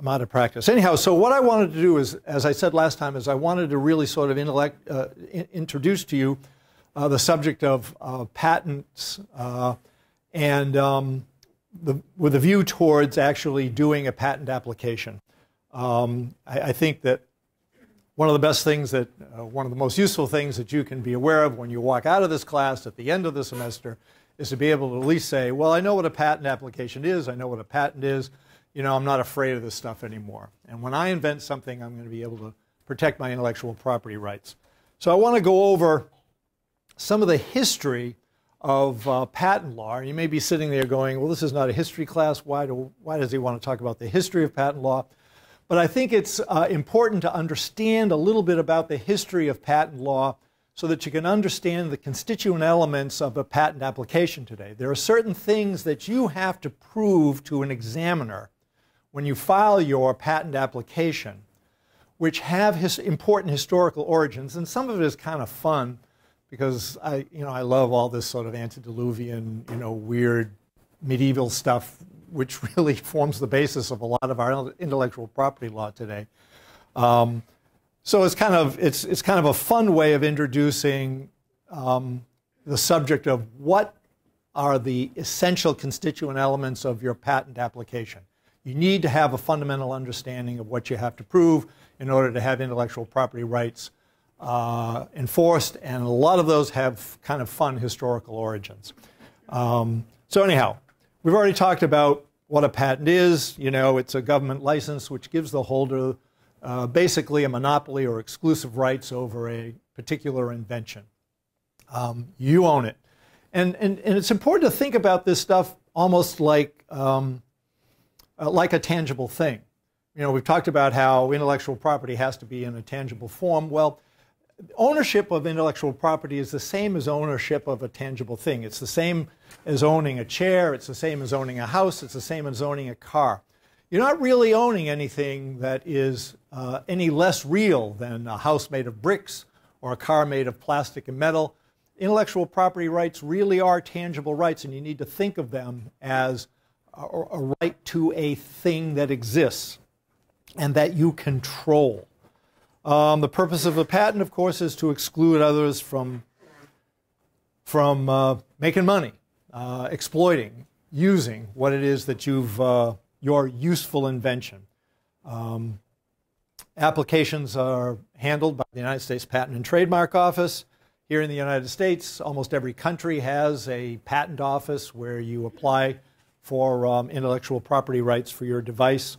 I'm out of practice. Anyhow, so what I wanted to do is, as I said last time, is I wanted to really sort of intellect, uh, in, introduce to you uh, the subject of uh, patents uh, and um, the, with a view towards actually doing a patent application. Um, I, I, think that one of the best things that, uh, one of the most useful things that you can be aware of when you walk out of this class at the end of the semester is to be able to at least say, well, I know what a patent application is, I know what a patent is, you know, I'm not afraid of this stuff anymore. And when I invent something, I'm going to be able to protect my intellectual property rights. So I want to go over some of the history of uh, patent law. You may be sitting there going, well, this is not a history class. Why, do, why does he want to talk about the history of patent law? But I think it's uh, important to understand a little bit about the history of patent law so that you can understand the constituent elements of a patent application today. There are certain things that you have to prove to an examiner when you file your patent application, which have his important historical origins, and some of it is kind of fun because I, you know, I love all this sort of antediluvian, you know, weird medieval stuff, which really forms the basis of a lot of our intellectual property law today. Um, so it's kind of it's it's kind of a fun way of introducing um, the subject of what are the essential constituent elements of your patent application. You need to have a fundamental understanding of what you have to prove in order to have intellectual property rights uh, enforced, and a lot of those have kind of fun historical origins. Um, so anyhow, we've already talked about what a patent is. You know, it's a government license which gives the holder uh, basically a monopoly or exclusive rights over a particular invention. Um, you own it. And, and, and it's important to think about this stuff almost like, um, uh, like a tangible thing. You know, we've talked about how intellectual property has to be in a tangible form. Well, ownership of intellectual property is the same as ownership of a tangible thing. It's the same as owning a chair, it's the same as owning a house, it's the same as owning a car. You're not really owning anything that is uh, any less real than a house made of bricks or a car made of plastic and metal. Intellectual property rights really are tangible rights, and you need to think of them as a, right to a thing that exists and that you control. Um, the purpose of a patent, of course, is to exclude others from, from uh, making money, uh, exploiting, using what it is that you've, uh, your useful invention. Um, applications are handled by the United States Patent and Trademark Office. Here in the United States, almost every country has a patent office where you apply for um, intellectual property rights for your device.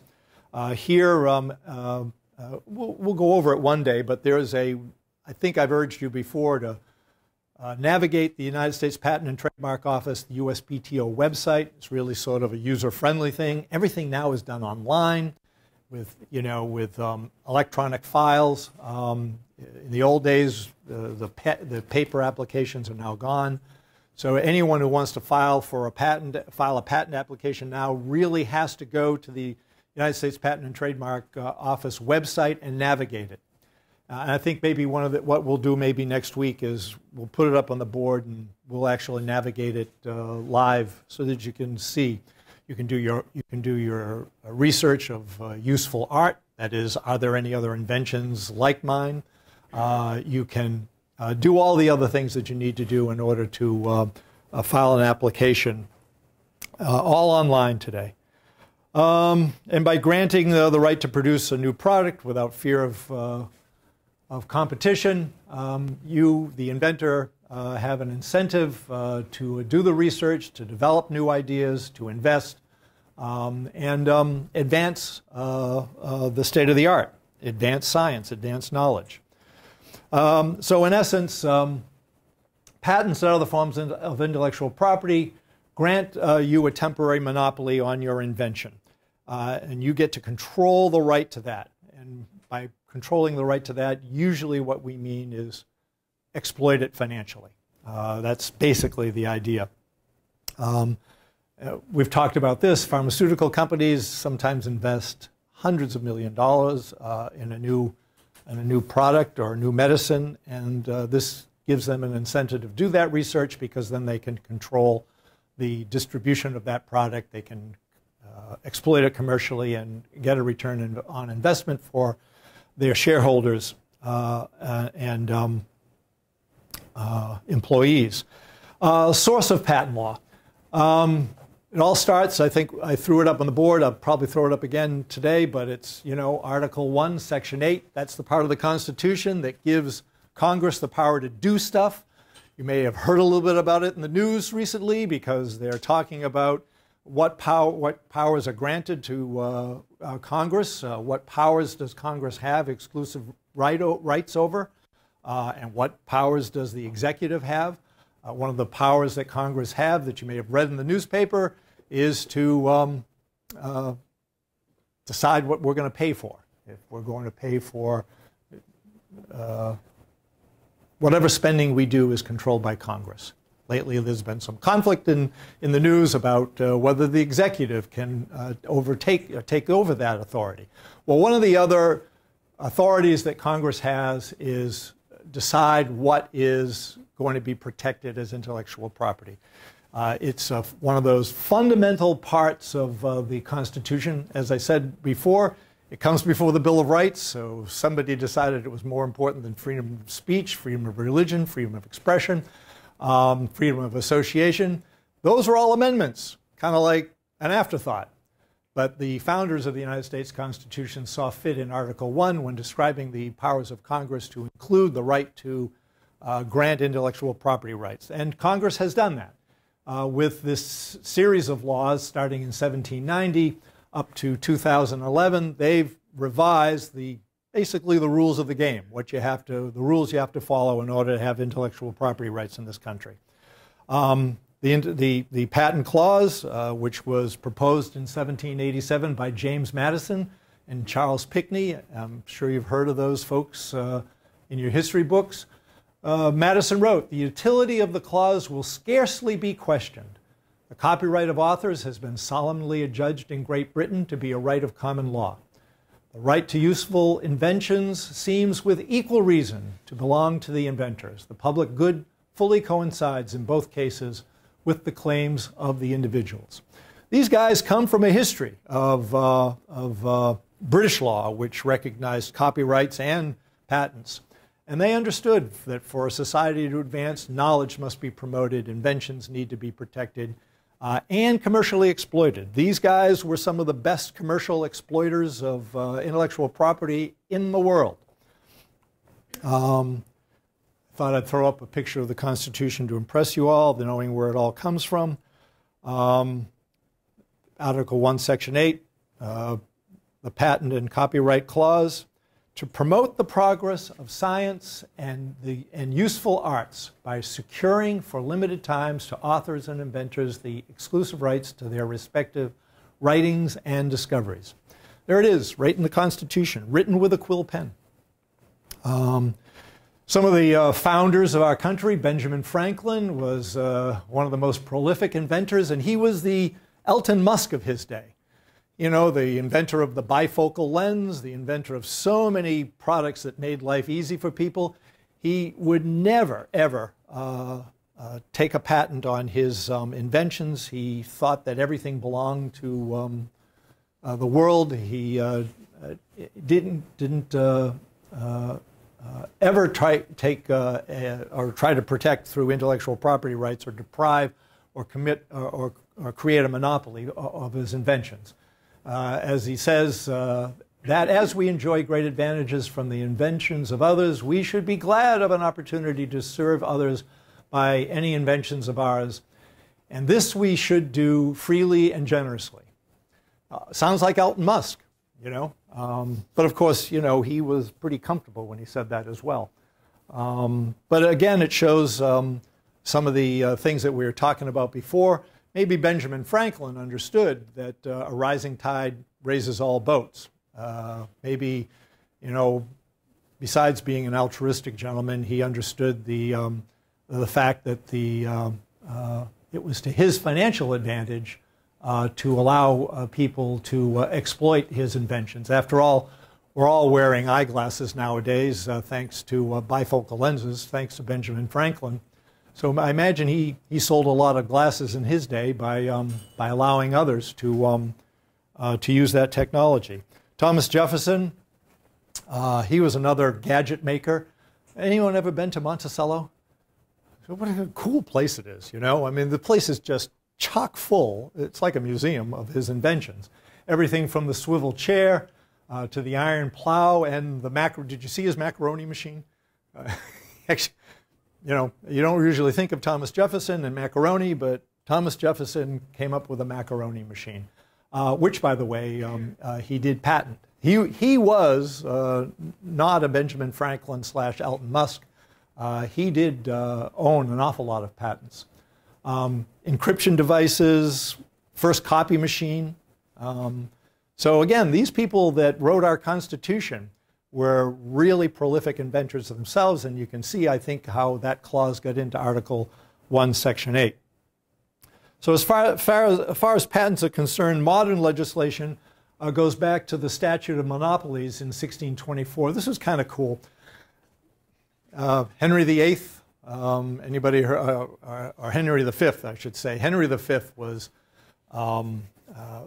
Uh, here, um, uh, uh, we'll, we'll, go over it one day, but there's a, I think I've urged you before to uh, navigate the United States Patent and Trademark Office, the USPTO website. It's really sort of a user-friendly thing. Everything now is done online with, you know, with um, electronic files. Um, in the old days, the, the paper applications are now gone. So anyone who wants to file for a patent, file a patent application now really has to go to the United States Patent and Trademark uh, Office website and navigate it. Uh, and I think maybe one of the, what we'll do maybe next week is we'll put it up on the board and we'll actually navigate it uh, live so that you can see. You can do your, you can do your uh, research of uh, useful art. That is, are there any other inventions like mine? Uh, you can do all the other things that you need to do in order to file an application all online today. Um, and by granting uh, the right to produce a new product without fear of, uh, of competition, um, you, the inventor, uh, have an incentive uh, to do the research, to develop new ideas, to invest, um, and um, advance uh, uh, the state of the art, advance science, advance knowledge. Um, so, in essence, um, patents and other forms of intellectual property grant you a temporary monopoly on your invention. Uh, and you get to control the right to that. And by controlling the right to that, usually what we mean is exploit it financially. Uh, that's basically the idea. Um, uh, we've talked about this. Pharmaceutical companies sometimes invest hundreds of million dollars uh, in a new in a new product or a new medicine, and uh, this gives them an incentive to do that research because then they can control the distribution of that product. They can uh, exploit it commercially and get a return in, on investment for their shareholders uh, uh and um, uh, employees. Uh, source of patent law. Um, it all starts, I think I threw it up on the board. I'll probably throw it up again today, but it's, you know, Article 1, Section 8. That's the part of the Constitution that gives Congress the power to do stuff. You may have heard a little bit about it in the news recently because they're talking about what, power, what powers are granted to uh, uh, Congress, uh, what powers does Congress have exclusive right, rights over, uh, and what powers does the executive have. Uh, one of the powers that Congress have that you may have read in the newspaper is to um, uh, decide what we're going to pay for. If we're going to pay for uh, whatever spending we do is controlled by Congress. Lately, there's been some conflict in, in the news about uh, whether the executive can uh, overtake or take over that authority. Well, one of the other authorities that Congress has is decide what is going to be protected as intellectual property. Uh, it's uh, one of those fundamental parts of uh, the Constitution. As I said before, it comes before the Bill of Rights, so somebody decided it was more important than freedom of speech, freedom of religion, freedom of expression, um, freedom of association. Those are all amendments, kind of like an afterthought. But the founders of the United States Constitution saw fit in Article 1 when describing the powers of Congress to include the right to uh, grant intellectual property rights. And Congress has done that uh, with this series of laws starting in 1790 up to 2011. They've revised the basically the rules of the game, what you have to, the rules you have to follow in order to have intellectual property rights in this country. Um, the, the, the, patent clause, uh, which was proposed in 1787 by James Madison and Charles Pinckney, I'm sure you've heard of those folks uh, in your history books, uh, Madison wrote, The utility of the clause will scarcely be questioned. The copyright of authors has been solemnly adjudged in Great Britain to be a right of common law. The right to useful inventions seems with equal reason to belong to the inventors. The public good fully coincides in both cases with the claims of the individuals. These guys come from a history of, uh, of uh, British law, which recognized copyrights and patents. And they understood that for a society to advance, knowledge must be promoted, inventions need to be protected, uh, and commercially exploited. These guys were some of the best commercial exploiters of uh, intellectual property in the world. Um, thought I'd throw up a picture of the Constitution to impress you all, knowing where it all comes from. Um, Article 1, Section 8, uh, the Patent and Copyright Clause to promote the progress of science and, the, and useful arts by securing for limited times to authors and inventors the exclusive rights to their respective writings and discoveries. There it is, right in the Constitution, written with a quill pen. Um, some of the uh, founders of our country, Benjamin Franklin, was uh, one of the most prolific inventors, and he was the Elon Musk of his day you know, the inventor of the bifocal lens, the inventor of so many products that made life easy for people, he would never, ever uh, uh, take a patent on his um, inventions. He thought that everything belonged to um, uh, the world. He uh, uh, didn't, didn't uh, ever try, take, or try to protect through intellectual property rights or deprive or commit or, or, or create a monopoly of his inventions uh, as he says, uh, that as we enjoy great advantages from the inventions of others, we should be glad of an opportunity to serve others by any inventions of ours. And this we should do freely and generously. Uh, sounds like Elon Musk, you know. Um, but of course, you know, he was pretty comfortable when he said that as well. Um, but again, it shows um, some of the uh, things that we were talking about before maybe Benjamin Franklin understood that uh, a rising tide raises all boats. Uh, maybe, you know, besides being an altruistic gentleman, he understood the, um, the fact that the, um, uh, it was to his financial advantage uh, to allow uh, people to uh, exploit his inventions. After all, we're all wearing eyeglasses nowadays thanks to bifocal lenses, thanks to Benjamin Franklin. So I imagine he, he sold a lot of glasses in his day by, um, by allowing others to, um, uh, to use that technology. Thomas Jefferson, uh, he was another gadget maker. Anyone ever been to Monticello? What a cool place it is, you know? I mean, the place is just chock full. It's like a museum of his inventions. Everything from the swivel chair uh, to the iron plow and the macro. Did you see his macaroni machine? Uh, actually, you know, you don't usually think of Thomas Jefferson and macaroni, but Thomas Jefferson came up with a macaroni machine, uh, which, by the way, um, uh, he did patent. He, he was uh, not a Benjamin Franklin slash Elon Musk. Uh, he did uh, own an awful lot of patents. Um, encryption devices, first copy machine. Um, so again, these people that wrote our Constitution were really prolific inventors themselves, and you can see, I think, how that clause got into Article 1, Section 8. So as far, far as, far as patents are concerned, modern legislation uh, goes back to the Statute of Monopolies in 1624. This is kind of cool. Uh, Henry VIII, um, anybody, uh, or Henry V, I should say. Henry V was um,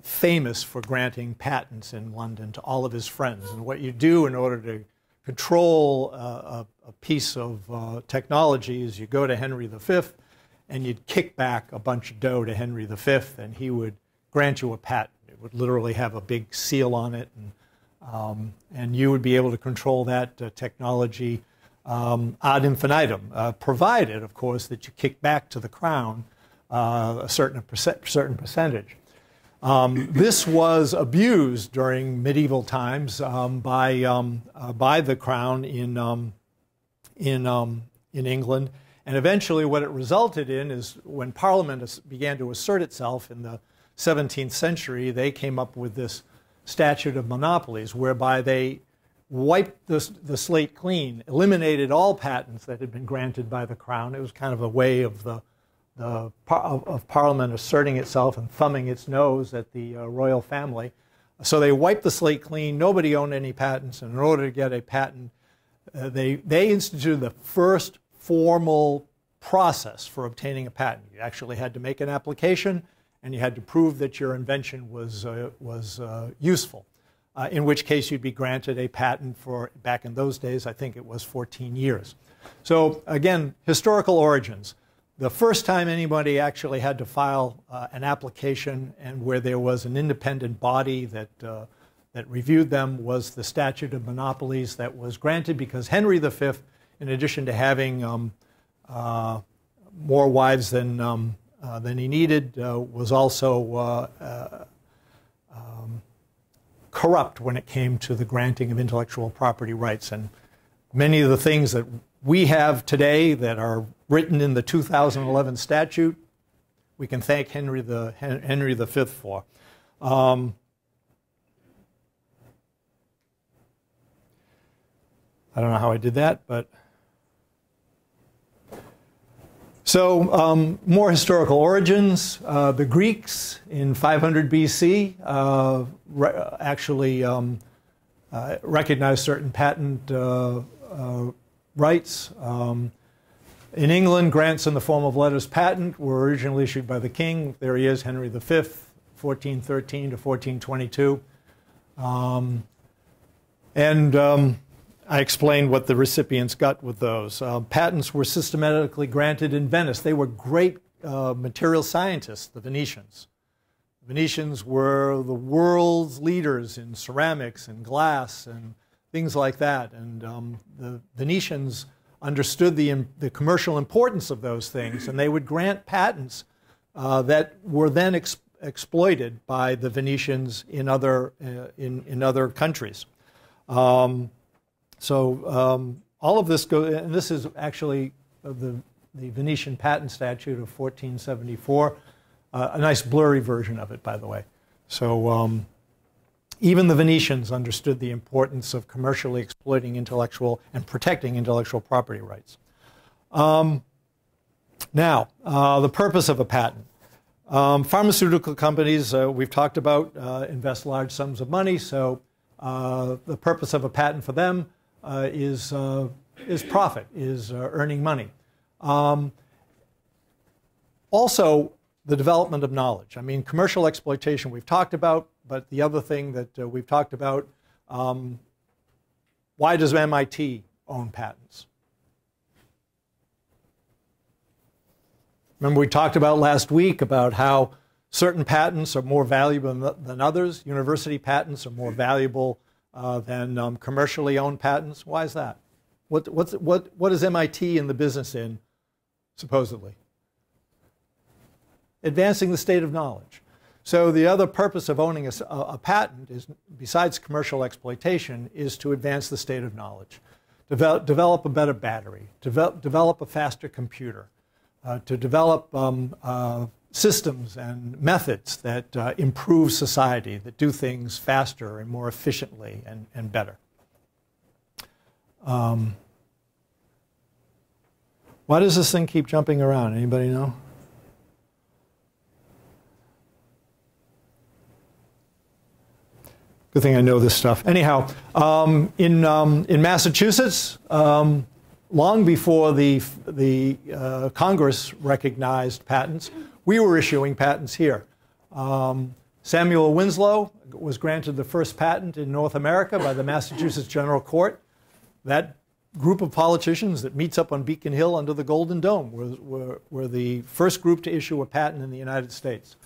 famous for granting patents in London to all of his friends. And what you do in order to control uh, a, a, piece of uh, technology is you go to Henry V and you'd kick back a bunch of dough to Henry V and he would grant you a patent. It would literally have a big seal on it and, um, and you would be able to control that uh, technology um, ad infinitum, uh, provided, of course, that you kick back to the crown uh, a certain, certain percentage. Um, this was abused during medieval times um, by, um, uh, by the crown in, um, in, um, in England. And eventually, what it resulted in is when Parliament began to assert itself in the 17th century, they came up with this statute of monopolies, whereby they wiped the, the slate clean, eliminated all patents that had been granted by the crown. It was kind of a way of the the, of, of, Parliament asserting itself and thumbing its nose at the uh, royal family. So they wiped the slate clean. Nobody owned any patents. And in order to get a patent, uh, they, they instituted the first formal process for obtaining a patent. You actually had to make an application and you had to prove that your invention was, uh, was uh, useful. Uh, in which case you'd be granted a patent for, back in those days, I think it was 14 years. So again, historical origins the first time anybody actually had to file uh, an application and where there was an independent body that, uh, that reviewed them was the statute of monopolies that was granted because Henry V, in addition to having um, uh, more wives than, um, uh, than he needed, uh, was also uh, um, corrupt when it came to the granting of intellectual property rights. And many of the things that we have today that are written in the 2011 statute, we can thank Henry, the, Henry V for. Um, I don't know how I did that, but. So, um, more historical origins. Uh, the Greeks in 500 BC uh, actually um, uh, recognized certain patent uh, uh, rights. Um, in England, grants in the form of letters patent were originally issued by the king. There he is, Henry V, 1413 to 1422. Um, and um, I explained what the recipients got with those. Uh, patents were systematically granted in Venice. They were great uh, material scientists, the Venetians. The Venetians were the world's leaders in ceramics and glass and things like that. And um, the Venetians understood the, the commercial importance of those things, and they would grant patents uh, that were then ex exploited by the Venetians in other, uh, in, in other countries. Um, so um, all of this goes, and this is actually the, the Venetian patent statute of 1474, uh, a nice blurry version of it, by the way. So um, even the Venetians understood the importance of commercially exploiting intellectual and protecting intellectual property rights. Um, now, uh, the purpose of a patent. Um, pharmaceutical companies, uh, we've talked about, uh, invest large sums of money, so uh, the purpose of a patent for them uh, is, uh, is profit, is earning money. Um, also, the development of knowledge. I mean, commercial exploitation we've talked about, but the other thing that uh, we've talked about um, why does MIT own patents? Remember, we talked about last week about how certain patents are more valuable than others. University patents are more valuable uh, than um, commercially owned patents. Why is that? What, what's, what, what is MIT in the business in, supposedly? Advancing the state of knowledge. So the other purpose of owning a, a, patent is, besides commercial exploitation, is to advance the state of knowledge, develop, develop a better battery, develop, develop a faster computer, uh, to develop um, uh, systems and methods that uh, improve society, that do things faster and more efficiently and, and better. Um, why does this thing keep jumping around? Anybody know? Good thing I know this stuff. Anyhow, um, in, um, in Massachusetts, um, long before the, the uh, Congress recognized patents, we were issuing patents here. Um, Samuel Winslow was granted the first patent in North America by the Massachusetts General Court that group of politicians that meets up on Beacon Hill under the Golden Dome were, were, were the first group to issue a patent in the United States.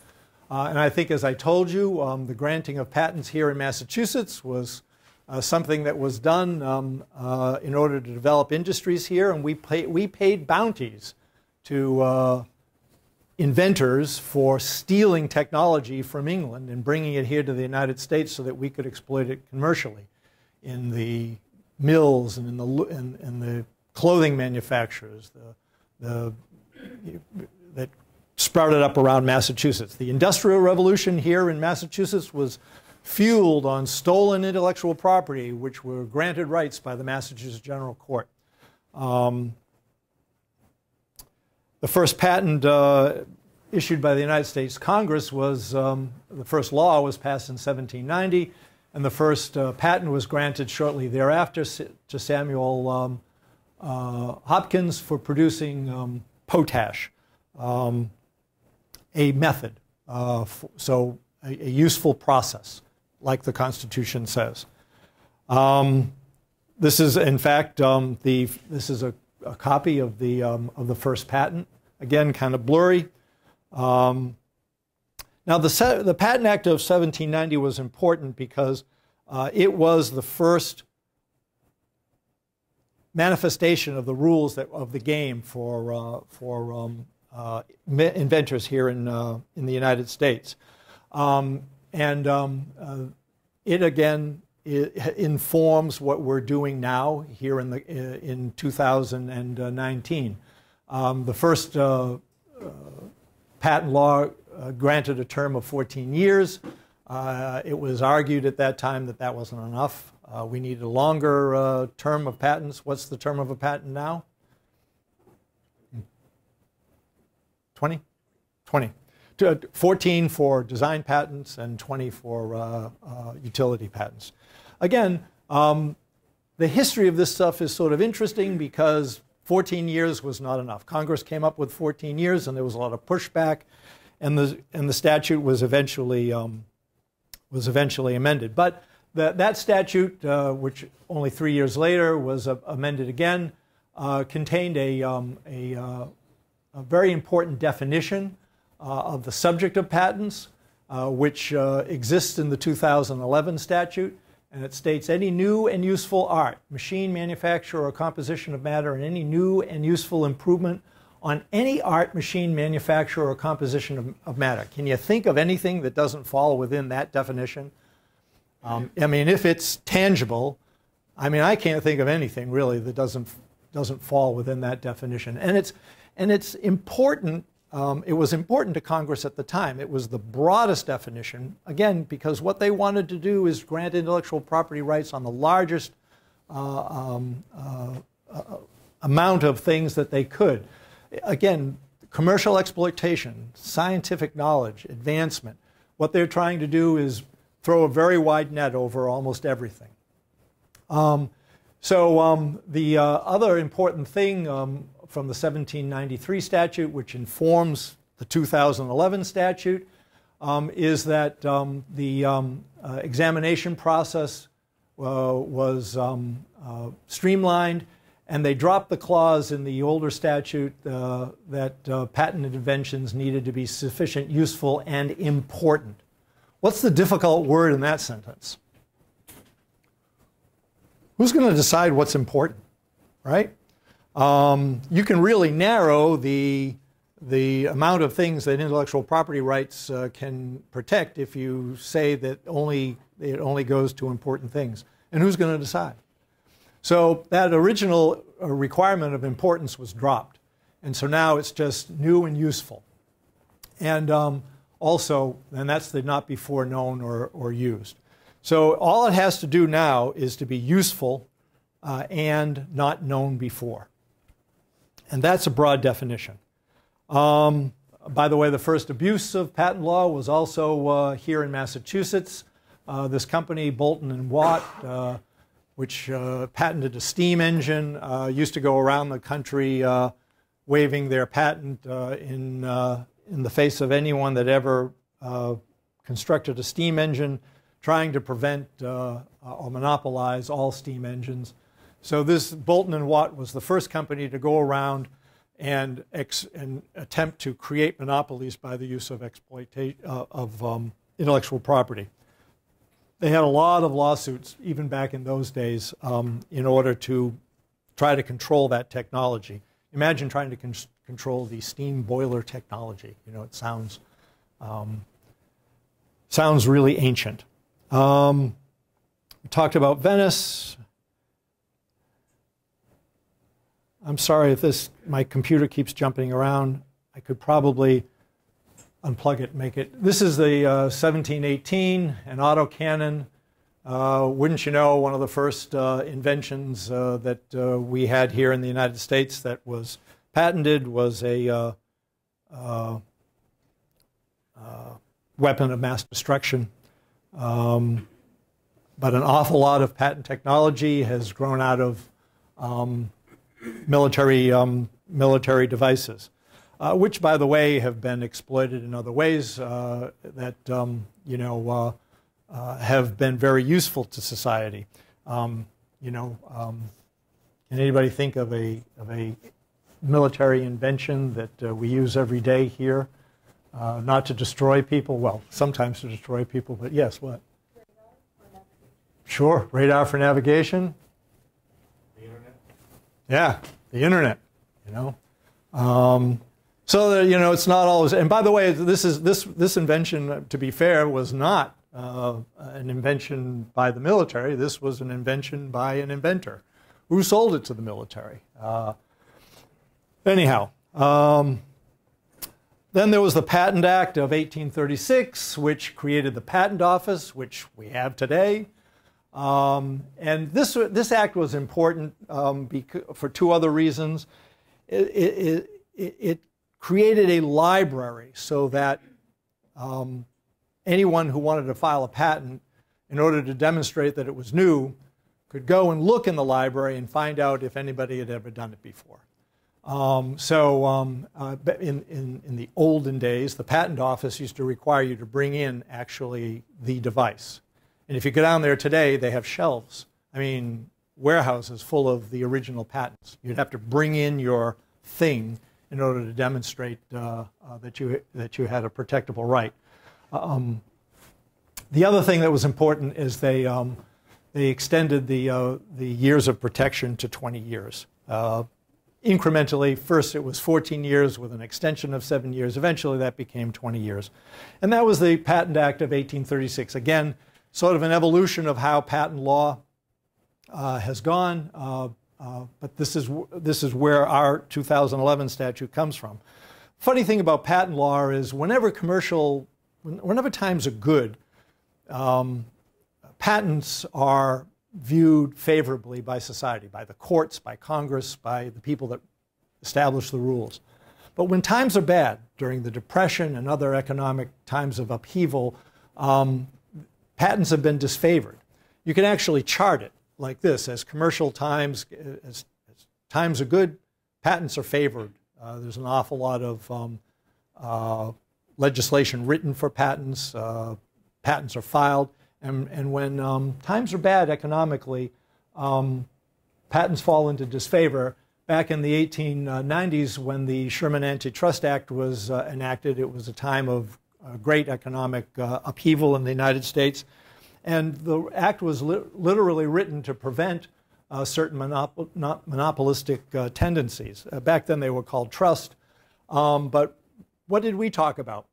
Uh, and I think, as I told you, um, the granting of patents here in Massachusetts was uh, something that was done um, uh, in order to develop industries here, and we, pay, we paid bounties to uh, inventors for stealing technology from England and bringing it here to the United States so that we could exploit it commercially in the mills and in the, in, in the clothing manufacturers the, the, that sprouted up around Massachusetts. The Industrial Revolution here in Massachusetts was fueled on stolen intellectual property, which were granted rights by the Massachusetts General Court. Um, the first patent uh, issued by the United States Congress was um, the first law was passed in 1790 and the first uh, patent was granted shortly thereafter to Samuel um, uh, Hopkins for producing um, potash, um, a method, uh, so a, a, useful process, like the Constitution says. Um, this is, in fact, um, the, this is a, a copy of the, um, of the first patent. Again, kind of blurry. Um, now, the, the Patent Act of 1790 was important because uh, it was the first manifestation of the rules that, of the game for, uh, for um, uh, inventors here in, uh, in the United States. Um, and um, uh, it again it informs what we're doing now here in, the, in 2019. Um, the first uh, patent law uh, granted a term of 14 years. Uh, it was argued at that time that that wasn't enough. Uh, we needed a longer uh, term of patents. What's the term of a patent now? 20? 20. Uh, 14 for design patents and 20 for uh, utility patents. Again, um, the history of this stuff is sort of interesting because 14 years was not enough. Congress came up with 14 years, and there was a lot of pushback and the and the statute was eventually um, was eventually amended. But the, that statute, uh, which only three years later was uh, amended again, uh, contained a, um, a, uh, a, very important definition uh, of the subject of patents, uh, which exists in the 2011 statute. And it states any new and useful art, machine manufacture or composition of matter, and any new and useful improvement on any art, machine, manufacture, or composition of, of, matter. Can you think of anything that doesn't fall within that definition? Um, I mean, if it's tangible, I mean, I can't think of anything really that doesn't doesn't fall within that definition. And it's and it's important. Um, it was important to Congress at the time. It was the broadest definition, again, because what they wanted to do is grant intellectual property rights on the largest uh, um, uh, uh, amount of things that they could again, commercial exploitation, scientific knowledge, advancement. What they're trying to do is throw a very wide net over almost everything. Um, so um, the uh, other important thing um, from the 1793 statute, which informs the 2011 statute, um, is that um, the um, uh, examination process uh, was um, uh, streamlined, and they dropped the clause in the older statute uh, that uh, patented inventions needed to be sufficient, useful, and important. What's the difficult word in that sentence? Who's going to decide what's important, right? Um, you can really narrow the the amount of things that intellectual property rights uh, can protect if you say that only it only goes to important things. And who's going to decide? So that original uh, requirement of importance was dropped. And so now it's just new and useful. And um, also, and that's the not before known or, or used. So all it has to do now is to be useful uh, and not known before. And that's a broad definition. Um, by the way, the first abuse of patent law was also uh, here in Massachusetts. Uh, this company, Boulton and Watt, uh, which uh, patented a steam engine, uh, used to go around the country uh, waving their patent in, in the face of anyone that ever constructed a steam engine, trying to prevent or monopolize all steam engines. So this Boulton and Watt was the first company to go around and, and attempt to create monopolies by the use of exploitation uh, of um, intellectual property. They had a lot of lawsuits, even back in those days, um, in order to try to control that technology. Imagine trying to con control the steam boiler technology. You know, it sounds um, sounds really ancient. Um, we talked about Venice. I'm sorry if this my computer keeps jumping around. I could probably unplug it, make it. This is the uh, 1718, an autocannon. Uh, wouldn't you know, one of the first uh, inventions uh, that uh, we had here in the United States that was patented was a uh, weapon of mass destruction. Um, but an awful lot of patent technology has grown out of um, military, um, military devices, uh, which, by the way, have been exploited in other ways uh, that um, you know uh, uh have been very useful to society. Um, you know, um, can anybody think of a of a military invention that uh, we use every day here? Uh, not to destroy people, well, sometimes to destroy people, but yes, what? Sure, radar for navigation. Yeah, the internet, you know. Um, so that, you know, it's not always. And by the way, this is this this invention, to be fair, was not uh, an invention by the military. This was an invention by an inventor who sold it to the military. Uh, anyhow. Um, then there was the Patent Act of 1836, which created the Patent Office, which we have today. Um, and this, this act was important um, for two other reasons. It, it, it, created a library so that um, anyone who wanted to file a patent in order to demonstrate that it was new could go and look in the library and find out if anybody had ever done it before. Um, so um, uh, in, in, in, the olden days, the patent office used to require you to bring in actually the device. And if you go down there today, they have shelves. I mean, warehouses full of the original patents. You'd have to bring in your thing in order to demonstrate uh, uh, that, you, that you had a protectable right. Um, the other thing that was important is they, um, they extended the, uh, the years of protection to 20 years. Uh, incrementally, first it was 14 years with an extension of seven years. Eventually that became 20 years. And that was the Patent Act of 1836. Again, sort of an evolution of how patent law uh, has gone, uh, uh, but this is, this is where our 2011 statute comes from. Funny thing about patent law is whenever commercial, whenever times are good, um, patents are viewed favorably by society, by the courts, by Congress, by the people that establish the rules. But when times are bad, during the Depression and other economic times of upheaval, um, patents have been disfavored. You can actually chart it like this as commercial times, as, as times are good, patents are favored. Uh, there's an awful lot of um, uh, legislation written for patents. Uh, patents are filed. And, and when um, times are bad economically, um, patents fall into disfavor. Back in the 1890s, when the Sherman Antitrust Act was uh, enacted, it was a time of uh, great economic uh, upheaval in the United States. And the act was li literally written to prevent uh, certain monop monopolistic uh, tendencies. Uh, back then, they were called trust. Um, but what did we talk about?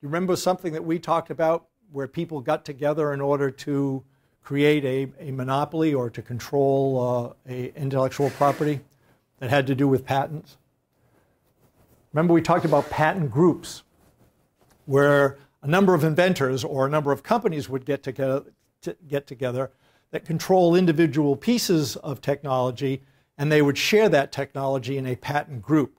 You remember something that we talked about where people got together in order to create a, a monopoly or to control uh, a intellectual property that had to do with patents? Remember, we talked about patent groups, where a number of inventors or a number of companies would get together, to get together that control individual pieces of technology, and they would share that technology in a patent group.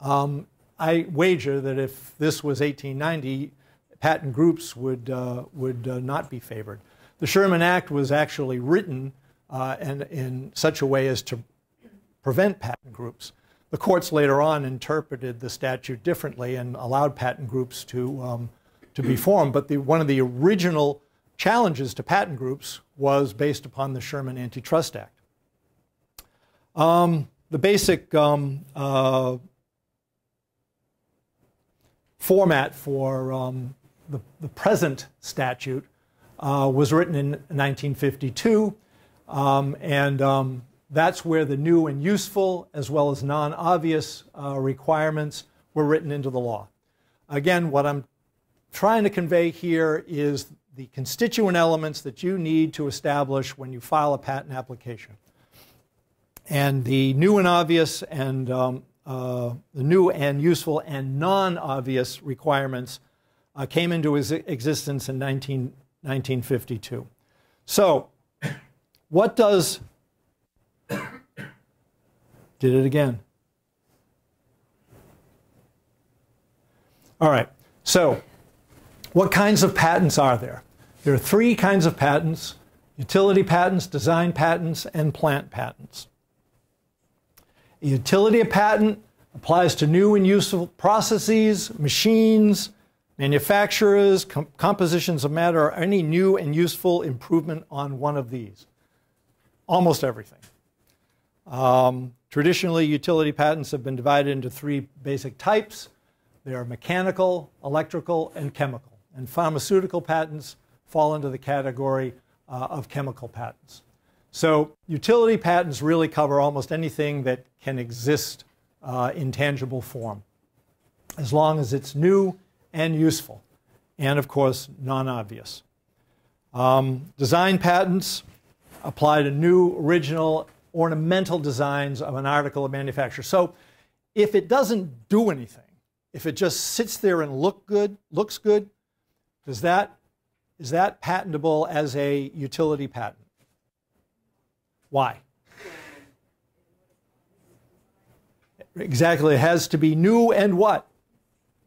Um, I wager that if this was 1890, patent groups would, uh, would uh, not be favored. The Sherman Act was actually written uh, and, in such a way as to prevent patent groups. The courts later on interpreted the statute differently and allowed patent groups to, um, to be formed. But the, one of the original challenges to patent groups was based upon the Sherman Antitrust Act. Um, the basic um, uh, format for um, the, the, present statute uh, was written in 1952, um, and um, that's where the new and useful, as well as non obvious uh, requirements, were written into the law. Again, what I'm trying to convey here is the constituent elements that you need to establish when you file a patent application. And the new and obvious and um, uh, the new and useful and non-obvious requirements uh, came into existence in 19, 1952. So, what does did it again? All right. So, what kinds of patents are there? There are three kinds of patents utility patents, design patents, and plant patents. A utility patent applies to new and useful processes, machines, manufacturers, com compositions of matter, or any new and useful improvement on one of these. Almost everything. Um, traditionally, utility patents have been divided into three basic types. They are mechanical, electrical, and chemical. And pharmaceutical patents fall into the category uh, of chemical patents. So utility patents really cover almost anything that can exist uh, in tangible form, as long as it's new and useful, and of course, non-obvious. Um, design patents apply to new, original, ornamental designs of an article of manufacture. So if it doesn't do anything, if it just sits there and look good, looks good, does that is that patentable as a utility patent? Why? Exactly. It has to be new and what?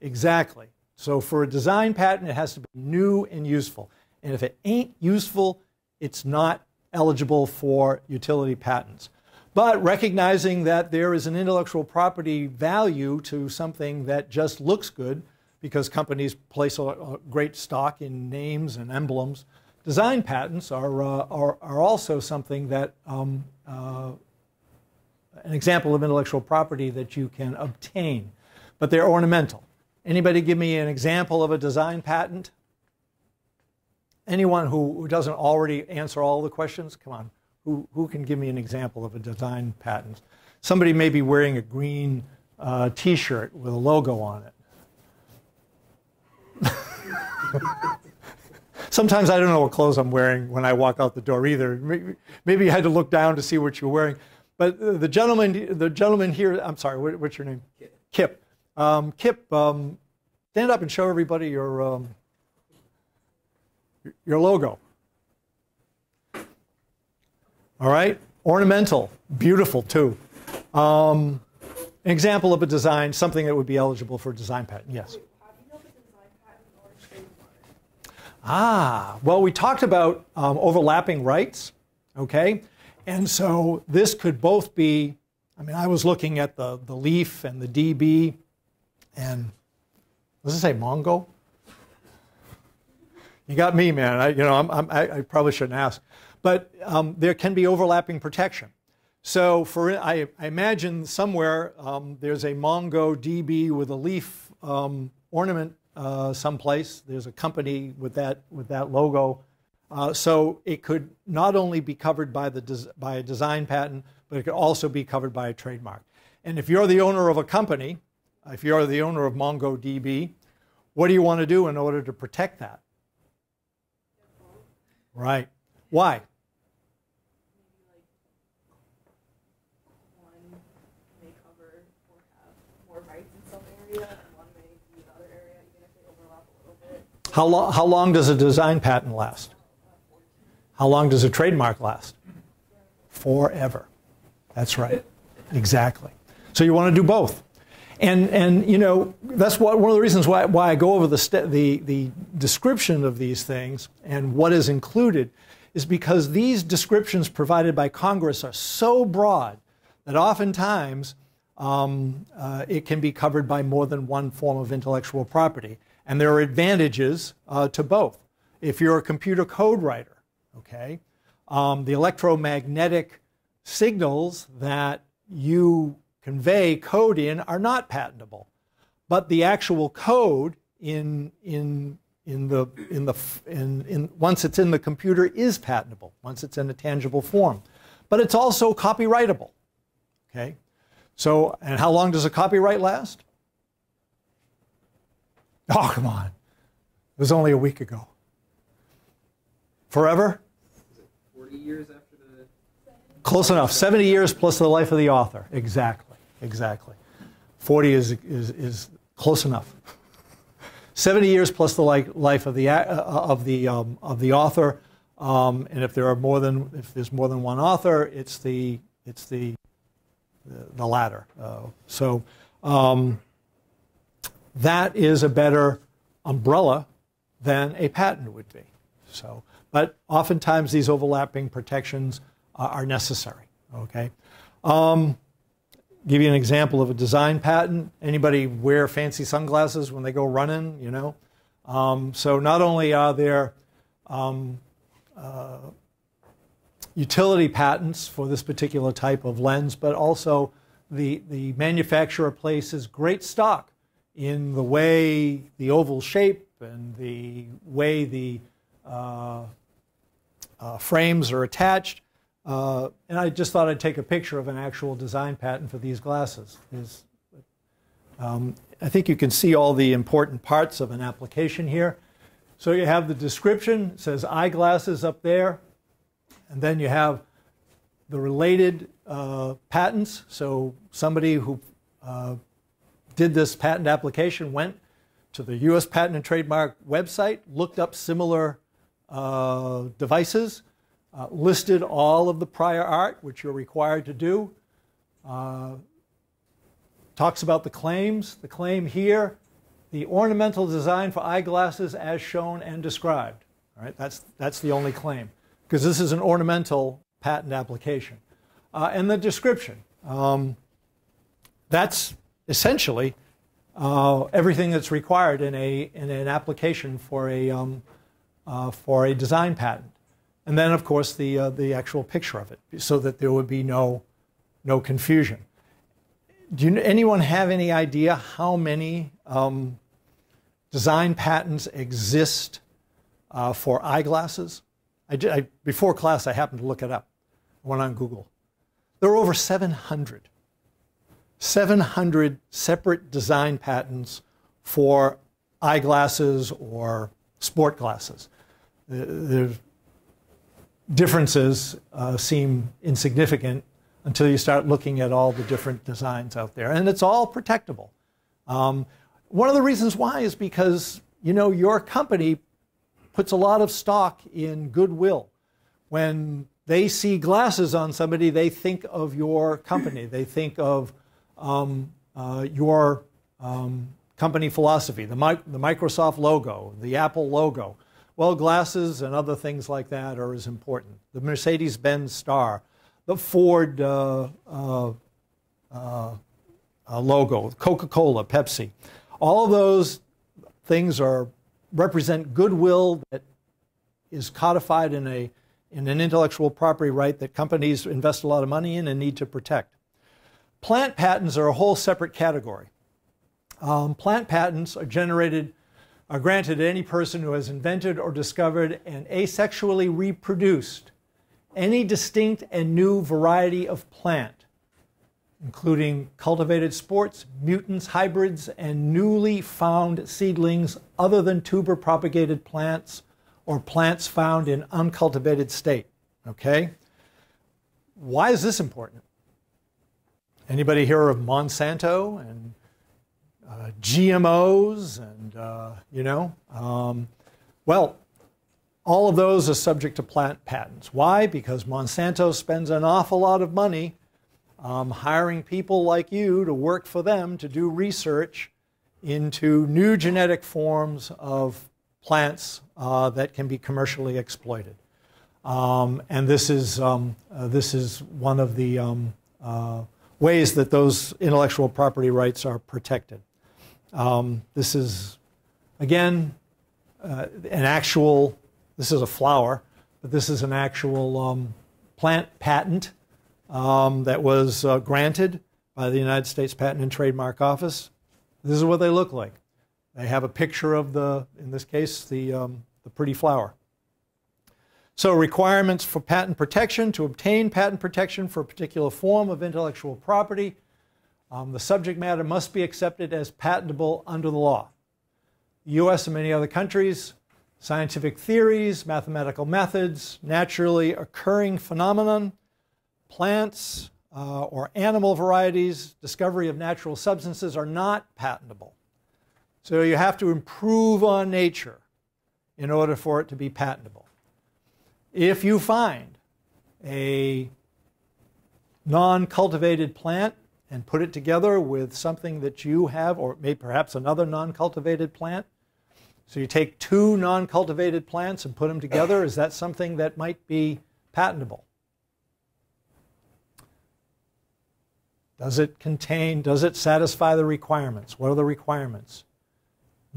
Exactly. So for a design patent, it has to be new and useful. And if it ain't useful, it's not eligible for utility patents. But recognizing that there is an intellectual property value to something that just looks good, because companies place a, a great stock in names and emblems. Design patents are, uh, are, are, also something that, um, uh, an example of intellectual property that you can obtain, but they're ornamental. Anybody give me an example of a design patent? Anyone who, who doesn't already answer all the questions? Come on. Who, who can give me an example of a design patent? Somebody may be wearing a green uh, t shirt with a logo on it. Sometimes I don't know what clothes I'm wearing when I walk out the door either. Maybe, maybe you had to look down to see what you're wearing. But the gentleman, the gentleman here, I'm sorry, what, what's your name? Kip. Kip. Um, Kip, um, stand up and show everybody your um, your logo. All right, ornamental, beautiful too. Um, an example of a design, something that would be eligible for a design patent. Yes. Ah, well, we talked about um, overlapping rights, okay? And so this could both be, I mean, I was looking at the, the leaf and the DB, and Does it say Mongo? You got me, man. I, you know, I'm, I'm, i probably shouldn't ask. But um, there can be overlapping protection. So for I, I imagine somewhere um, there's a MongoDB with a leaf um, ornament uh, someplace. There's a company with that with that logo. Uh, so it could not only be covered by the by a design patent, but it could also be covered by a trademark. And if you're the owner of a company, if you're the owner of MongoDB, what do you want to do in order to protect that? Right. Why? How, lo- how long does a design patent last? How long does a trademark last? Forever. That's right. Exactly. So you want to do both. And, and you know, that's what, one of the reasons why, why I go over the, the, the description of these things and what is included is because these descriptions provided by Congress are so broad that oftentimes um, uh, it can be covered by more than one form of intellectual property. And there are advantages uh, to both. If you're a computer code writer, okay, um, the electromagnetic signals that you convey code in are not patentable. But the actual code in, in, in the, in the, in, in, once it's in the computer is patentable, once it's in a tangible form. But it's also copyrightable. Okay? So, and how long does a copyright last? Oh, come on. It was only a week ago. Forever? 40 years after the. Close enough. 70 years plus the life of the author. Exactly exactly. 40 is, is, is close enough. 70 years plus the like, life of the, uh, of the, um, of the author. Um, and if there are more than, if there's more than one author, it's the, it's the, the, latter. Uh, so um, that is a better umbrella than a patent would be. So, but oftentimes these overlapping protections uh, are necessary. Okay. Um, give you an example of a design patent. Anybody wear fancy sunglasses when they go running, you know? Um, so not only are there um, uh, utility patents for this particular type of lens, but also the, the manufacturer places great stock in the way the oval shape and the way the uh, uh, frames are attached uh, and I just thought I'd take a picture of an actual design patent for these glasses. Um, I think you can see all the important parts of an application here. So you have the description, it says eyeglasses up there, and then you have the related uh, patents. So somebody who uh, did this patent application went to the U.S. Patent and Trademark website, looked up similar uh, devices, uh, listed all of the prior art, which you're required to do. Uh, talks about the claims. The claim here, the ornamental design for eyeglasses as shown and described. All right, that's, that's the only claim, because this is an ornamental patent application. Uh, and the description. Um, that's essentially uh, everything that's required in, a, in an application for a, um, uh, for a design patent. And then, of course, the, uh, the actual picture of it so that there would be no, no confusion. Do you, anyone have any idea how many um, design patents exist uh, for eyeglasses? I did, I, before class, I happened to look it up. I went on Google. There are over 700. 700 separate design patents for eyeglasses or sport glasses. There's differences uh, seem insignificant until you start looking at all the different designs out there. And it's all protectable. Um, one of the reasons why is because, you know, your company puts a lot of stock in goodwill. When they see glasses on somebody, they think of your company. They think of um, uh, your um, company philosophy, the, the Microsoft logo, the Apple logo. Well, glasses and other things like that are as important. The Mercedes Benz star, the Ford uh, uh, uh, uh logo, Coca Cola, Pepsi, all of those things are represent goodwill that is codified in a in an intellectual property right that companies invest a lot of money in and need to protect. Plant patents are a whole separate category. Um, plant patents are generated, are granted to any person who has invented or discovered and asexually reproduced any distinct and new variety of plant, including cultivated sports, mutants, hybrids, and newly found seedlings other than tuber propagated plants or plants found in uncultivated state. Okay? Why is this important? Anybody hear of Monsanto and uh, GMOs and, uh, you know? Um, well, all of those are subject to plant patents. Why? Because Monsanto spends an awful lot of money um, hiring people like you to work for them to do research into new genetic forms of plants uh, that can be commercially exploited. Um, and this is, um, uh, this is one of the um, uh, ways that those intellectual property rights are protected. Um, this is, again, uh, an actual, this is a flower, but this is an actual um, plant patent um, that was uh, granted by the United States Patent and Trademark Office. This is what they look like. They have a picture of the, in this case, the, um, the pretty flower. So requirements for patent protection, to obtain patent protection for a particular form of intellectual property, um, the subject matter must be accepted as patentable under the law. The U.S. and many other countries, scientific theories, mathematical methods, naturally occurring phenomenon, plants uh, or animal varieties, discovery of natural substances are not patentable. So you have to improve on nature in order for it to be patentable. If you find a non cultivated plant and put it together with something that you have, or maybe perhaps another non cultivated plant, so you take two non cultivated plants and put them together, is that something that might be patentable? Does it contain, does it satisfy the requirements? What are the requirements?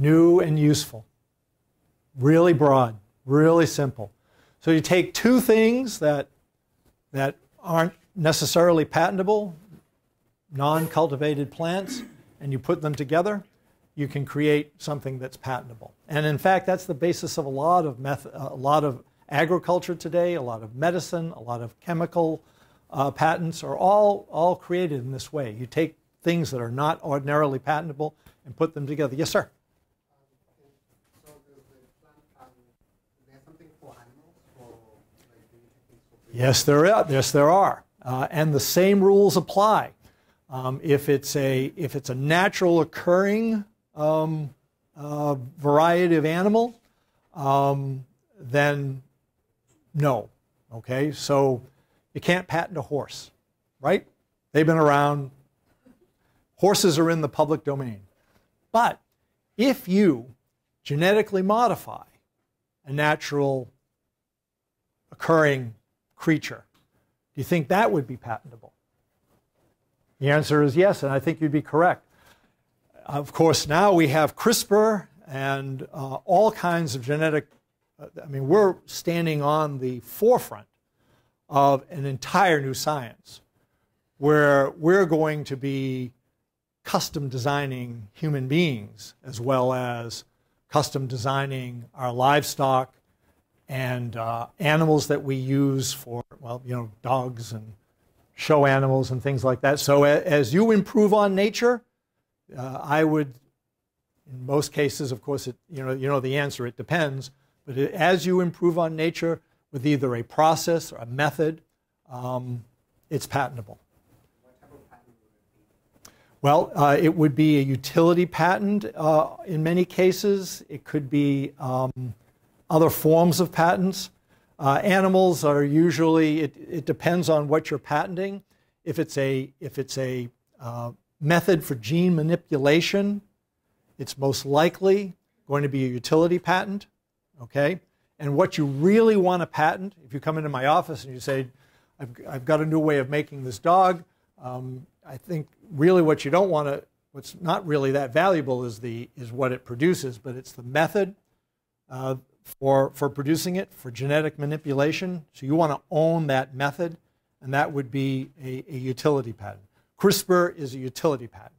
new and useful. Really broad, really simple. So you take two things that, that aren't necessarily patentable, non cultivated plants, and you put them together, you can create something that's patentable. And in fact, that's the basis of a lot of, a lot of agriculture today, a lot of medicine, a lot of chemical uh, patents are all, all created in this way. You take things that are not ordinarily patentable and put them together. Yes, sir? Yes, there are. Yes, there are. Uh, and the same rules apply. Um, if, it's a, if it's a natural occurring um, uh, variety of animal, um, then no. Okay, so you can't patent a horse, right? They've been around. Horses are in the public domain. But if you genetically modify a natural occurring creature. Do you think that would be patentable? The answer is yes, and I think you'd be correct. Of course, now we have CRISPR and uh, all kinds of genetic. Uh, I mean, we're standing on the forefront of an entire new science where we're going to be custom designing human beings as well as custom designing our livestock and uh, animals that we use for, well, you know, dogs and show animals and things like that. So as you improve on nature, uh, I would, in most cases, of course, it, you know, you know the answer. It depends. But it, as you improve on nature with either a process or a method, um, it's patentable. Well, uh, it would be a utility patent uh, in many cases. It could be um, other forms of patents. Uh, animals are usually, it, it, depends on what you're patenting. If it's a, if it's a uh, method for gene manipulation, it's most likely going to be a utility patent, okay? And what you really want to patent, if you come into my office and you say, I've, I've got a new way of making this dog, um, I think really what you don't want to what's not really that valuable is the is what it produces, but it's the method uh, for for producing it for genetic manipulation. So you want to own that method, and that would be a, a utility patent. CRISPR is a utility patent,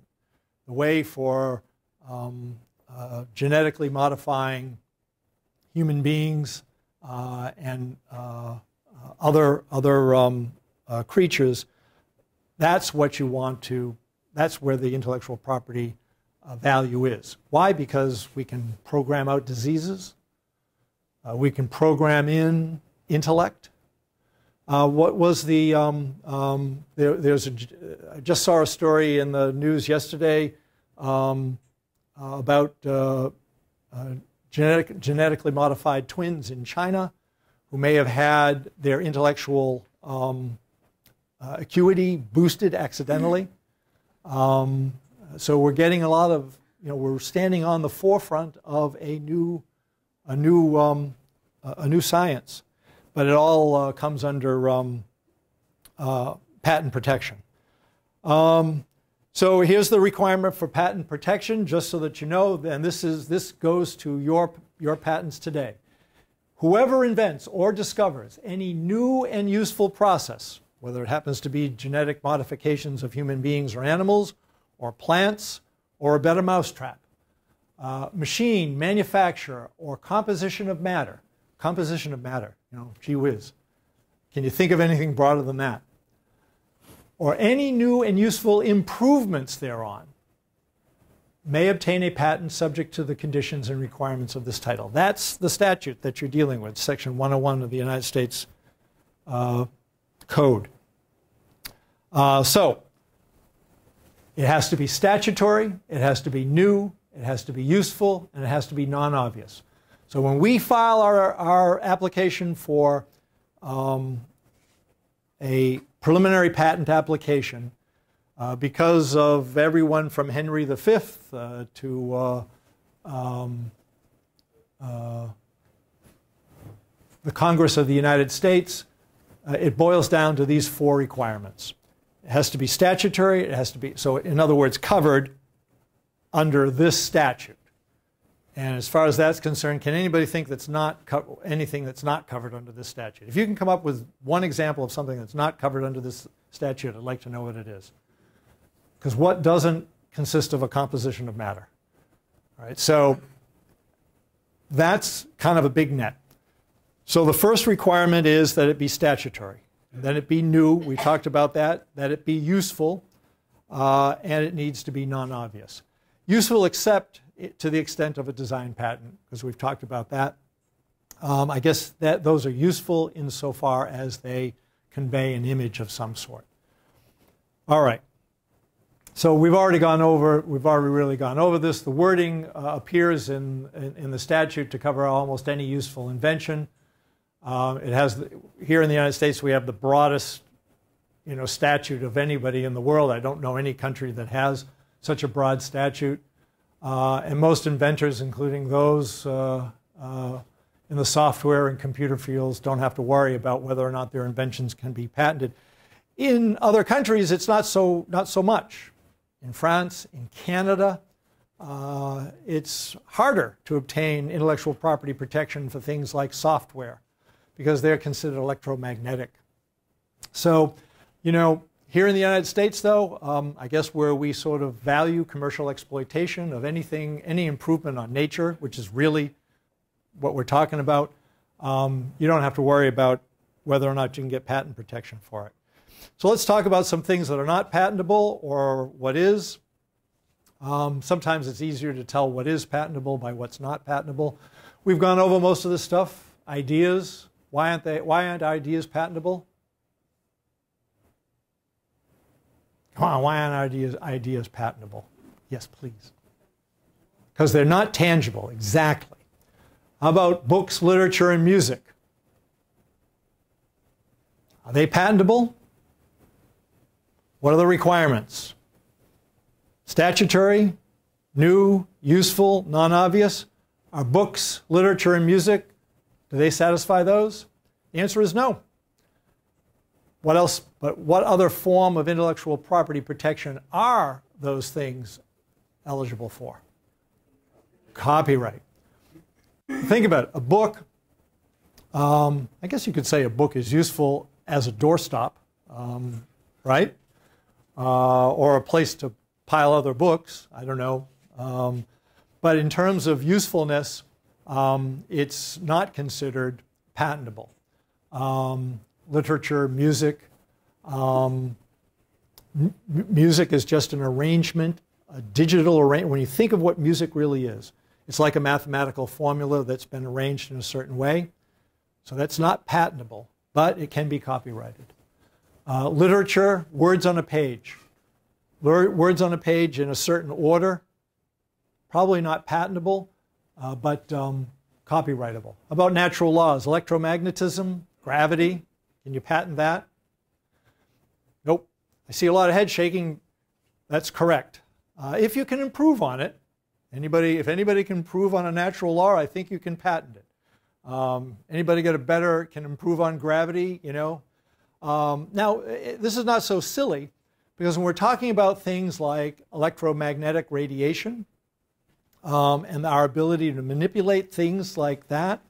the way for um, uh, genetically modifying human beings uh, and uh, other other um, uh, creatures. That's what you want to that's where the intellectual property uh, value is. Why? Because we can program out diseases, uh, we can program in intellect. Uh, what was the, um, um, there, there's a, I just saw a story in the news yesterday um, uh, about uh, uh, genetic, genetically modified twins in China who may have had their intellectual um, acuity boosted accidentally. Um, so we're getting a lot of, you know, we're standing on the forefront of a new, a new, um, a new science, but it all uh, comes under um, uh, patent protection. Um, so here's the requirement for patent protection, just so that you know, and this is this goes to your your patents today. Whoever invents or discovers any new and useful process whether it happens to be genetic modifications of human beings or animals, or plants, or a better mousetrap. Uh, machine, manufacture, or composition of matter. Composition of matter, you know, gee whiz. Can you think of anything broader than that? Or any new and useful improvements thereon may obtain a patent subject to the conditions and requirements of this title. That's the statute that you're dealing with, Section 101 of the United States uh, Code. Uh, so it has to be statutory, it has to be new, it has to be useful, and it has to be non obvious. So when we file our, our application for um, a preliminary patent application, uh, because of everyone from Henry V uh, to uh, um, uh, the Congress of the United States, uh, it boils down to these four requirements. It has to be statutory. It has to be, so in other words, covered under this statute. And as far as that's concerned, can anybody think that's not anything that's not covered under this statute? If you can come up with one example of something that's not covered under this statute, I'd like to know what it is. Because what doesn't consist of a composition of matter? All right, so that's kind of a big net. So the first requirement is that it be statutory that it be new, we talked about that, that it be useful, uh, and it needs to be non obvious. Useful except to the extent of a design patent, because we've talked about that. Um, I guess that those are useful insofar as they convey an image of some sort. All right. So we've already gone over, we've already really gone over this. The wording uh, appears in, in, in, the statute to cover almost any useful invention. Um, it has the, here in the United States we have the broadest, you know, statute of anybody in the world. I don't know any country that has such a broad statute, uh, and most inventors, including those uh, uh, in the software and computer fields, don't have to worry about whether or not their inventions can be patented. In other countries, it's not so not so much. In France, in Canada. Uh, it's harder to obtain intellectual property protection for things like software because they're considered electromagnetic. So, you know, here in the United States, though, um, I guess where we sort of value commercial exploitation of anything, any improvement on nature, which is really what we're talking about, um, you don't have to worry about whether or not you can get patent protection for it. So let's talk about some things that are not patentable or what is. Um, sometimes it's easier to tell what is patentable by what's not patentable. We've gone over most of this stuff ideas, why aren't, they, why aren't ideas patentable? Why aren't ideas, ideas patentable? Yes, please. Because they're not tangible, exactly. How about books, literature, and music? Are they patentable? What are the requirements? Statutory, new, useful, non obvious? Are books, literature, and music do they satisfy those? The answer is no. What else, but what other form of intellectual property protection are those things eligible for? Copyright. Think about it. A book, um, I guess you could say a book is useful as a doorstop, um, right? Uh, or a place to pile other books. I don't know. Um, but in terms of usefulness, um, it's not considered patentable. Um, literature, music, um, music is just an arrangement, a digital arrangement. When you think of what music really is, it's like a mathematical formula that's been arranged in a certain way. So that's not patentable, but it can be copyrighted. Uh, literature, words on a page. Words on a page in a certain order, probably not patentable, uh, but um, copyrightable. About natural laws, electromagnetism, gravity, can you patent that? Nope. I see a lot of head shaking. That's correct. Uh, if you can improve on it, anybody, if anybody can improve on a natural law, I think you can patent it. Um, anybody get a better, can improve on gravity, you know? Um, now, this is not so silly because when we're talking about things like electromagnetic radiation um, and our ability to manipulate things like that,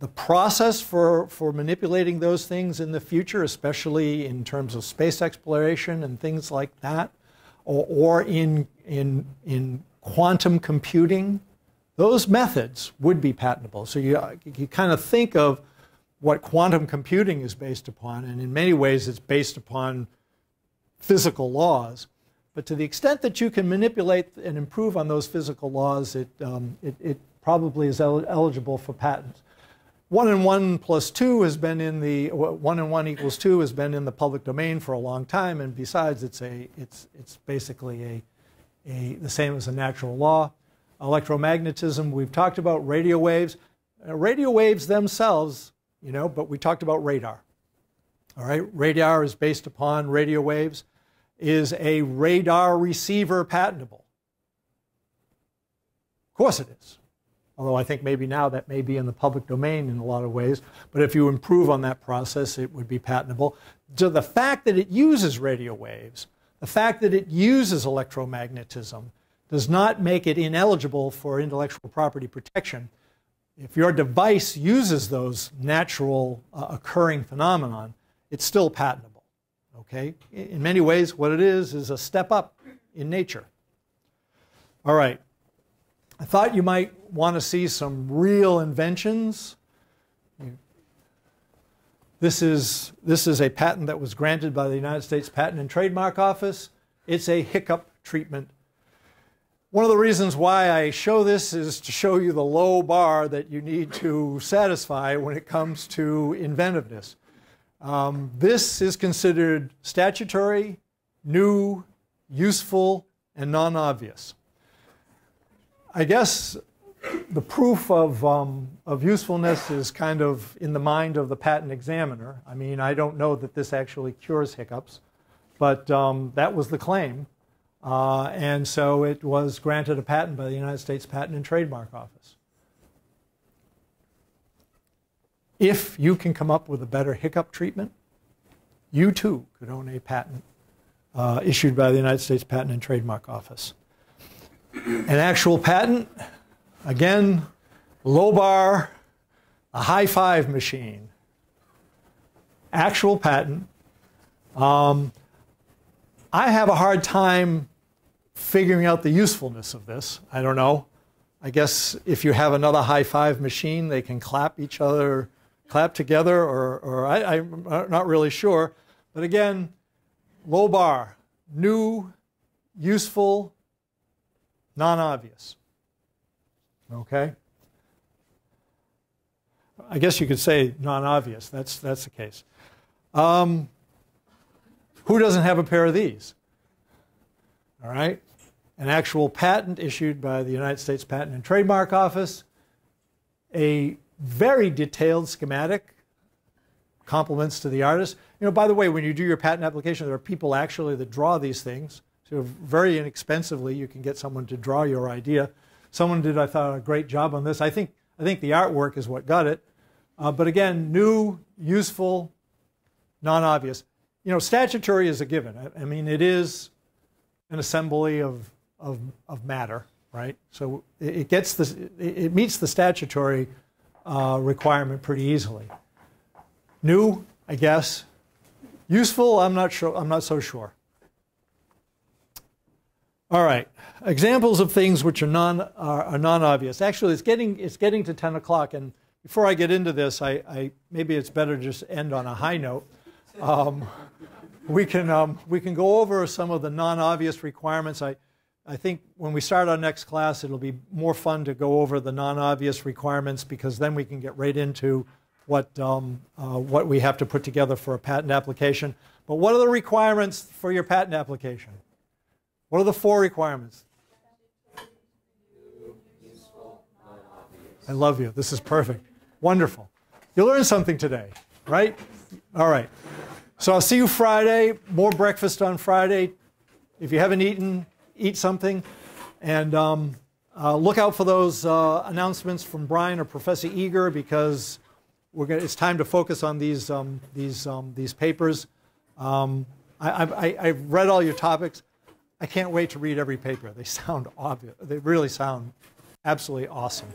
the process for, for manipulating those things in the future, especially in terms of space exploration and things like that, or, or in, in, in quantum computing, those methods would be patentable. So you, you kind of think of what quantum computing is based upon, and in many ways it's based upon physical laws. But to the extent that you can manipulate and improve on those physical laws, it, um, it, it probably is el eligible for patents. One and one plus two has been in the one and one equals two has been in the public domain for a long time, and besides, it's a it's it's basically a, a the same as a natural law. Electromagnetism we've talked about radio waves, uh, radio waves themselves, you know, but we talked about radar. All right, radar is based upon radio waves. Is a radar receiver patentable? Of course it is although I think maybe now that may be in the public domain in a lot of ways. But if you improve on that process, it would be patentable. So the fact that it uses radio waves, the fact that it uses electromagnetism, does not make it ineligible for intellectual property protection. If your device uses those natural uh, occurring phenomenon, it's still patentable. Okay? In many ways, what it is is a step up in nature. All right. I thought you might want to see some real inventions. This is, this is a patent that was granted by the United States Patent and Trademark Office. It's a hiccup treatment. One of the reasons why I show this is to show you the low bar that you need to satisfy when it comes to inventiveness. Um, this is considered statutory, new, useful, and non obvious. I guess the proof of, um, of usefulness is kind of in the mind of the patent examiner. I mean, I don't know that this actually cures hiccups, but um, that was the claim. Uh, and so it was granted a patent by the United States Patent and Trademark Office. If you can come up with a better hiccup treatment, you too could own a patent uh, issued by the United States Patent and Trademark Office. An actual patent, again, low bar, a high five machine. Actual patent. Um, I have a hard time figuring out the usefulness of this. I don't know. I guess if you have another high five machine, they can clap each other, clap together, or, or I, I'm not really sure. But again, low bar, new, useful, non-obvious. Okay? I guess you could say non-obvious. That's, that's the case. Um, who doesn't have a pair of these? All right? An actual patent issued by the United States Patent and Trademark Office, a very detailed schematic, compliments to the artist. You know, by the way, when you do your patent application, there are people actually that draw these things. So very inexpensively, you can get someone to draw your idea. Someone did, I thought, a great job on this. I think, I think the artwork is what got it. Uh, but again, new, useful, non-obvious. You know, statutory is a given. I, I, mean, it is an assembly of, of, of matter, right? So it, gets the, it meets the statutory uh, requirement pretty easily. New, I guess. Useful, I'm not sure. I'm not so sure. All right. Examples of things which are non are, are non-obvious. Actually, it's getting it's getting to 10 o'clock, and before I get into this, I, I maybe it's better just end on a high note. Um, we can um, we can go over some of the non-obvious requirements. I I think when we start our next class, it'll be more fun to go over the non-obvious requirements because then we can get right into what um, uh, what we have to put together for a patent application. But what are the requirements for your patent application? What are the four requirements? I love you. This is perfect. Wonderful. You learned something today, right? All right. So I'll see you Friday. More breakfast on Friday. If you haven't eaten, eat something. And um, uh, look out for those uh, announcements from Brian or Professor Eagar because we're gonna, it's time to focus on these, um, these, um, these papers. Um, I, I, I've read all your topics. I can't wait to read every paper. They sound obvious. They really sound absolutely awesome.